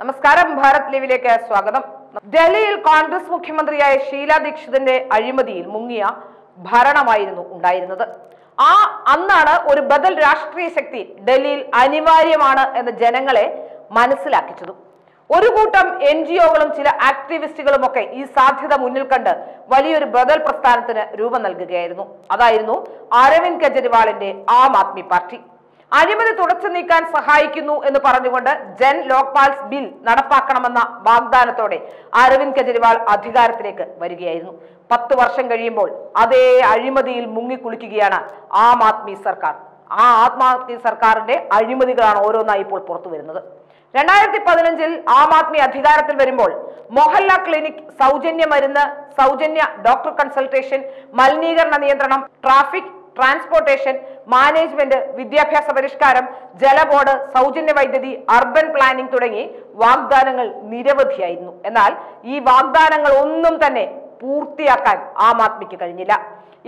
നമസ്കാരം ഭാരത് ലീവിലേക്ക് സ്വാഗതം. ഡൽഹിയിൽ കോൺഗ്രസ് മുഖ്യമന്ത്രിയായ ഷീല ദീക്ഷിതിന്റെ അഴിമതിയിൽ മുങ്ങിയ ഭരണമായിരുന്നു ഉണ്ടായിരുന്നത്. ആ അന്നാണ് ഒരു ബദൽ രാഷ്ട്രീയ ശക്തി ഡൽഹിയിൽ അനിവാര്യമാണ് എന്ന് ജനങ്ങളെ മനസ്സിലാക്കിച്ചതും. ഒരു കൂട്ടം എൻ ജി ഒകളും ചില ആക്ടിവിസ്റ്റുകളും ഒക്കെ ഈ സാധ്യത മുന്നിൽ കണ്ട് വലിയൊരു ബദൽ പ്രസ്ഥാനത്തിന് രൂപം നൽകുകയായിരുന്നു. അതായിരുന്നു അരവിന്ദ് കെജ്രിവാളിന്റെ ആം ആദ്മി പാർട്ടി. അഴിമതി തുടച്ചു നീക്കാൻ സഹായിക്കുന്നു എന്ന് പറഞ്ഞുകൊണ്ട് ജൻ ലോക്പാൽസ് ബിൽ നടപ്പാക്കണമെന്ന വാഗ്ദാനത്തോടെ അരവിന്ദ് കെജ്രിവാൾ അധികാരത്തിലേക്ക് വരികയായിരുന്നു. പത്ത് വർഷം കഴിയുമ്പോൾ അതേ അഴിമതിയിൽ മുങ്ങിക്കുളിക്കുകയാണ് ആം ആദ്മി സർക്കാർ. ആ ആം ആദ്മി സർക്കാരിന്റെ അഴിമതികളാണ് ഓരോന്നായി ഇപ്പോൾ പുറത്തു വരുന്നത്. രണ്ടായിരത്തി പതിനഞ്ചിൽ ആം ആദ്മി അധികാരത്തിൽ വരുമ്പോൾ മൊഹല്ല ക്ലിനിക് സൗജന്യ മരുന്ന് സൗജന്യ ഡോക്ടർ കൺസൾട്ടേഷൻ മലിനീകരണ നിയന്ത്രണം ട്രാഫിക് ട്രാൻസ്പോർട്ടേഷൻ മാനേജ്മെന്റ് വിദ്യാഭ്യാസ പരിഷ്കാരം ജലബോർഡ് സൗജന്യ വൈദ്യുതി അർബൻ പ്ലാനിംഗ് തുടങ്ങി വാഗ്ദാനങ്ങൾ നിരവധിയായിരുന്നു. എന്നാൽ ഈ വാഗ്ദാനങ്ങൾ ഒന്നും തന്നെ പൂർത്തിയാക്കാൻ ആം ആദ്മിക്ക് കഴിഞ്ഞില്ല.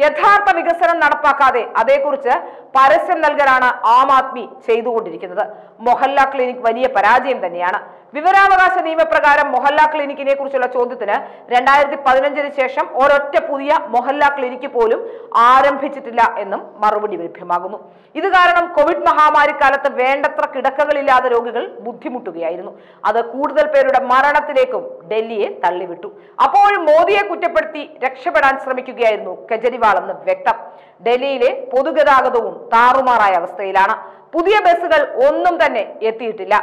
യഥാർത്ഥ വികസനം നടപ്പാക്കാതെ അതേക്കുറിച്ച് പരസ്യം നൽകലാണ് ആം ആദ്മി ചെയ്തുകൊണ്ടിരിക്കുന്നത്. മൊഹല്ല ക്ലിനിക് വലിയ പരാജയം തന്നെയാണ്. വിവരാവകാശ നിയമപ്രകാരം മൊഹല്ല ക്ലിനിക്കിനെ കുറിച്ചുള്ള ചോദ്യത്തിന് രണ്ടായിരത്തി പതിനഞ്ചിന് ശേഷം ഒരൊറ്റ പുതിയ മൊഹല്ല ക്ലിനിക്ക് പോലും ആരംഭിച്ചിട്ടില്ല എന്നും മറുപടി ലഭ്യമാകുന്നു. ഇത് കാരണം കോവിഡ് മഹാമാരി കാലത്ത് വേണ്ടത്ര കിടക്കകളില്ലാതെ രോഗികൾ ബുദ്ധിമുട്ടുകയായിരുന്നു. അത് കൂടുതൽ പേരുടെ മരണത്തിലേക്കും ഡൽഹിയെ തള്ളിവിട്ടു. അപ്പോഴും മോദിയെ കുറ്റപ്പെടുത്തി രക്ഷപ്പെടാൻ ശ്രമിക്കുകയായിരുന്നു കെജ്രിവാൾ എന്ന് വ്യക്തം. ഡൽഹിയിലെ പൊതുഗതാഗതവും താറുമാറായ അവസ്ഥയിലാണ്. പുതിയ ബസ്സുകൾ ഒന്നും തന്നെ എത്തിയിട്ടില്ല.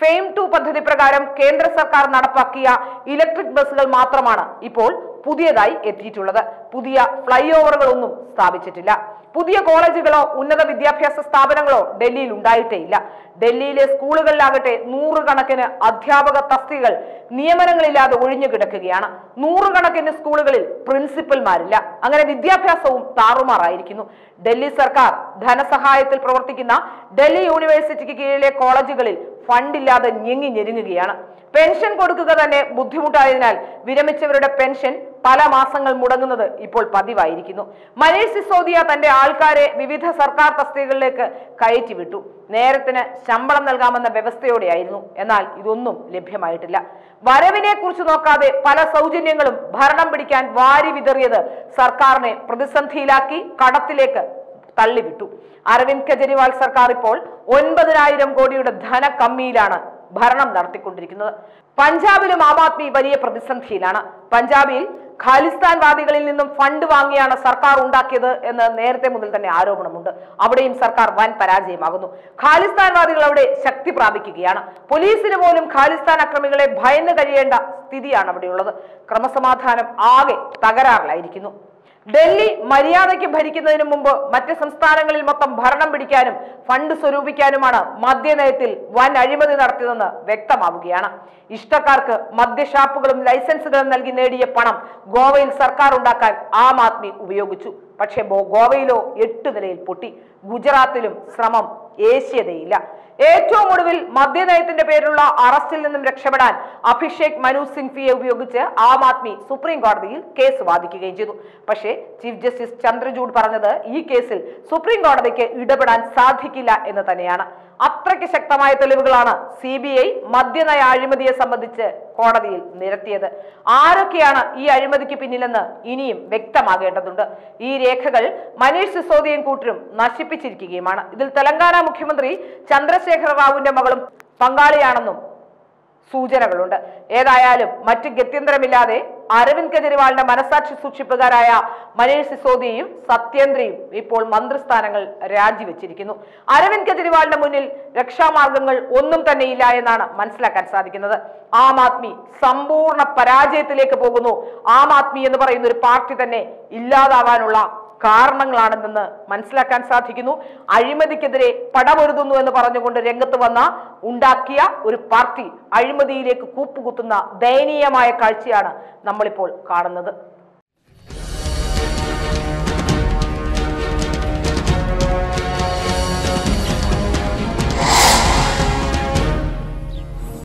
ഫെയിം ടു പദ്ധതി പ്രകാരം കേന്ദ്ര സർക്കാർ നടപ്പാക്കിയ ഇലക്ട്രിക് ബസ്സുകൾ മാത്രമാണ് ഇപ്പോൾ പുതിയതായി എത്തിയിട്ടുള്ളത്. പുതിയ ഫ്ലൈ ഓവറുകളൊന്നും സ്ഥാപിച്ചിട്ടില്ല. പുതിയ കോളേജുകളോ ഉന്നത വിദ്യാഭ്യാസ സ്ഥാപനങ്ങളോ ഡൽഹിയിൽ ഉണ്ടായിട്ടേ ഇല്ല ഡൽഹിയിലെ സ്കൂളുകളിലാകട്ടെ നൂറുകണക്കിന് അധ്യാപക തസ്തികകൾ നിയമനങ്ങളില്ലാതെ ഒഴിഞ്ഞു കിടക്കുകയാണ്. നൂറുകണക്കിന് സ്കൂളുകളിൽ പ്രിൻസിപ്പൽമാരില്ല. അങ്ങനെ വിദ്യാഭ്യാസവും താറുമാറായിരിക്കുന്നു. ഡൽഹി സർക്കാർ ധനസഹായത്തിൽ പ്രവർത്തിക്കുന്ന ഡൽഹി യൂണിവേഴ്സിറ്റിക്ക് കീഴിലെ കോളേജുകളിൽ ഫണ്ടില്ലാതെ ഞെങ്ങി ഞെരുങ്ങുകയാണ്. പെൻഷൻ കൊടുക്കുക തന്നെ ബുദ്ധിമുട്ടായതിനാൽ വിരമിച്ചവരുടെ പെൻഷൻ പല മാസങ്ങൾ മുടങ്ങുന്നത് ഇപ്പോൾ പതിവായിരിക്കുന്നു. മനീഷ് സിസോദിയ തന്റെ ആൾക്കാരെ വിവിധ സർക്കാർ തസ്തികകളിലേക്ക് കയറ്റി വിട്ടു നേരത്തിന് ശമ്പളം നൽകാമെന്ന വ്യവസ്ഥയോടെയായിരുന്നു. എന്നാൽ ഇതൊന്നും ലഭ്യമായിട്ടില്ല. വരവിനെ കുറിച്ച് നോക്കാതെ പല സൗജന്യങ്ങളും ഭരണം പിടിക്കാൻ വാരി വിതറിയത് സർക്കാരിനെ പ്രതിസന്ധിയിലാക്കി കടത്തിലേക്ക് തള്ളിവിട്ടു. അരവിന്ദ് കെജ്രിവാൾ സർക്കാർ ഇപ്പോൾ ഒൻപതിനായിരം കോടിയുടെ ധനക്കമ്മിയിലാണ് ഭരണം നടത്തിക്കൊണ്ടിരിക്കുന്നത്. പഞ്ചാബിലും ആം ആദ്മി വലിയ പ്രതിസന്ധിയിലാണ്. പഞ്ചാബിൽ ഖാലിസ്ഥാൻവാദികളിൽ നിന്നും ഫണ്ട് വാങ്ങിയാണ് സർക്കാർ ഉണ്ടാക്കിയത് എന്ന് നേരത്തെ മുതൽ തന്നെ ആരോപണമുണ്ട്. അവിടെയും സർക്കാർ വൻ പരാജയമാകുന്നു. ഖാലിസ്ഥാൻവാദികൾ അവിടെ ശക്തി പ്രാപിക്കുകയാണ്. പോലീസിന് പോലും ഖാലിസ്ഥാൻ അക്രമികളെ ഭയന്ന് കഴിയേണ്ട സ്ഥിതിയാണ് അവിടെയുള്ളത്. ക്രമസമാധാനം ആകെ തകരാറിലായിരിക്കുന്നു. ഡൽഹി മര്യാദയ്ക്ക് ഭരിക്കുന്നതിന് മുമ്പ് മറ്റ് സംസ്ഥാനങ്ങളിൽ മൊത്തം ഭരണം പിടിക്കാനും ഫണ്ട് സ്വരൂപിക്കാനുമാണ് മദ്യനയത്തിൽ വൻ അഴിമതി നടത്തിയതെന്ന് വ്യക്തമാവുകയാണ്. ഇഷ്ടക്കാർക്ക് മദ്യഷാപ്പുകളും ലൈസൻസുകളും നൽകി നേടിയ പണം ഗോവയിൽ സർക്കാർ ഉണ്ടാക്കാൻ ആം ആദ്മി ഉപയോഗിച്ചു. പക്ഷേ ഗോവയിലോ എട്ട് നിലയിൽ പൊട്ടി. ഗുജറാത്തിലും ശ്രമം ഏഷ്യതയില്ല ഏറ്റവും ഒടുവിൽ മദ്യനയത്തിന്റെ പേരിലുള്ള അറസ്റ്റിൽ നിന്നും രക്ഷപ്പെടാൻ അഭിഷേക് മനു സിംഗ്വിയെ ഉപയോഗിച്ച് ആം ആദ്മി സുപ്രീം കോടതിയിൽ കേസ് വാദിക്കുകയും ചെയ്തു. പക്ഷേ ചീഫ് ജസ്റ്റിസ് ചന്ദ്രചൂഡ് പറഞ്ഞത് ഈ കേസിൽ സുപ്രീം കോടതിക്ക് ഇടപെടാൻ സാധിക്കില്ല എന്ന് തന്നെയാണ്. അത്രയ്ക്ക് ശക്തമായ തെളിവുകളാണ് സി ബി ഐ മദ്യനയ അഴിമതിയെ സംബന്ധിച്ച് കോടതിയിൽ നിരത്തിയത്. ആരൊക്കെയാണ് ഈ അഴിമതിക്ക് പിന്നിലെന്ന് ഇനിയും വ്യക്തമാകേണ്ടതുണ്ട്. ഈ രേഖകൾ മനീഷ് സിസോദിയും കൂട്ടരും നശിപ്പിച്ചിരിക്കുകയുമാണ്. ഇതിൽ തെലങ്കാന മുഖ്യമന്ത്രി ചന്ദ്രശേഖര റാവുവിന്റെ മകളും പങ്കാളിയാണെന്നും സൂചനകളുണ്ട്. ഏതായാലും മറ്റ് ഗത്യന്തരമില്ലാതെ അരവിന്ദ് കെജ്രിവാളിന്റെ മനസാക്ഷി സൂക്ഷിപ്പുകാരായ മനീഷ് സിസോദിയും സത്യേന്ദ്രയും ഇപ്പോൾ മന്ത്രിസ്ഥാനങ്ങൾ രാജിവെച്ചിരിക്കുന്നു. അരവിന്ദ് കെജ്രിവാളിന്റെ മുന്നിൽ രക്ഷാമാർഗങ്ങൾ ഒന്നും തന്നെ ഇല്ല എന്നാണ് മനസ്സിലാക്കാൻ സാധിക്കുന്നത്. ആം ആദ്മി സമ്പൂർണ പരാജയത്തിലേക്ക് പോകുന്നു. ആം ആദ്മി എന്ന് പറയുന്ന ഒരു പാർട്ടി തന്നെ ഇല്ലാതാവാനുള്ള കാരണങ്ങളാണെന്ന് മനസ്സിലാക്കാൻ സാധിക്കുന്നു. അഴിമതിക്കെതിരെ പടപൊരുതുന്നു എന്ന് പറഞ്ഞുകൊണ്ട് രംഗത്ത് വന്ന ഉണ്ടാക്കിയ ഒരു പാർട്ടി അഴിമതിയിലേക്ക് കൂപ്പുകുത്തുന്ന ദയനീയമായ കാഴ്ചയാണ് നമ്മളിപ്പോൾ കാണുന്നത്.